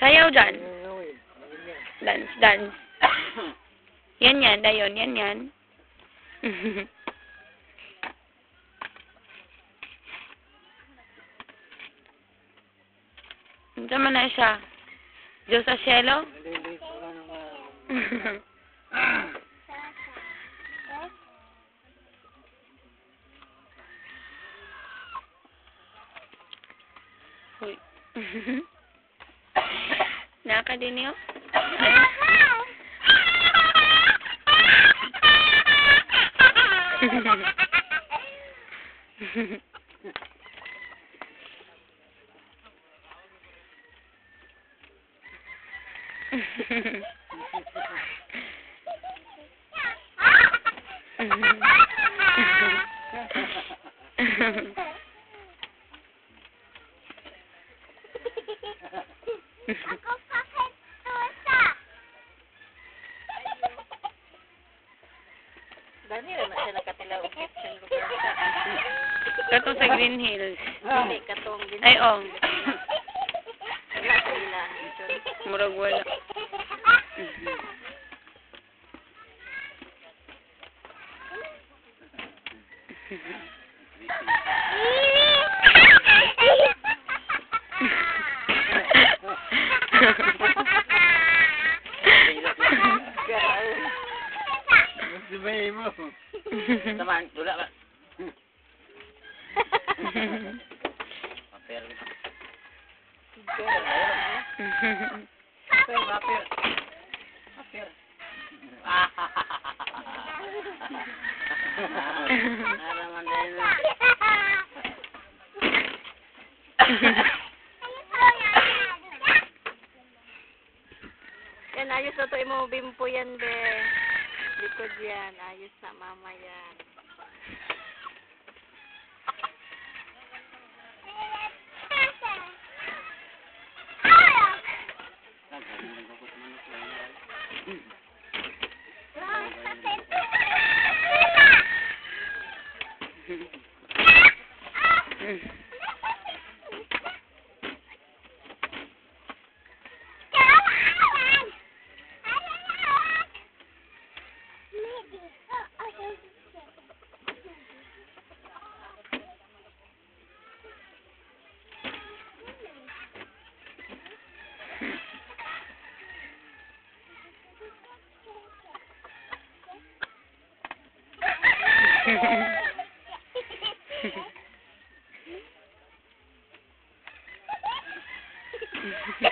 Sayaw dyan. Dance, dance. Yan yan, dayon, yan yan. Ito man na siya. Diyos sa cielo? Uy. Naka din Ako bakit tusa? Dani ra na siya nakatilaw og kitchen lugar sa. Kato sa Green Hills. Dili katong gin. Ay, oh. Wala sa ila. Si bayi mo. Taman, wala ba? Papel. Papel, papel. Papel. Naraman dahil. Yan ayos na to imo bimpo yan be. Likod yan. Ayos na mama yan. Wala, Yeah.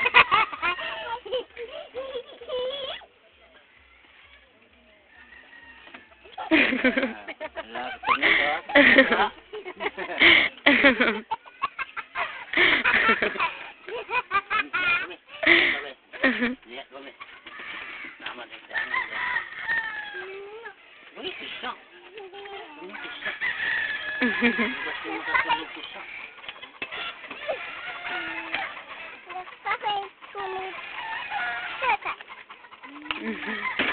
Mm-hmm.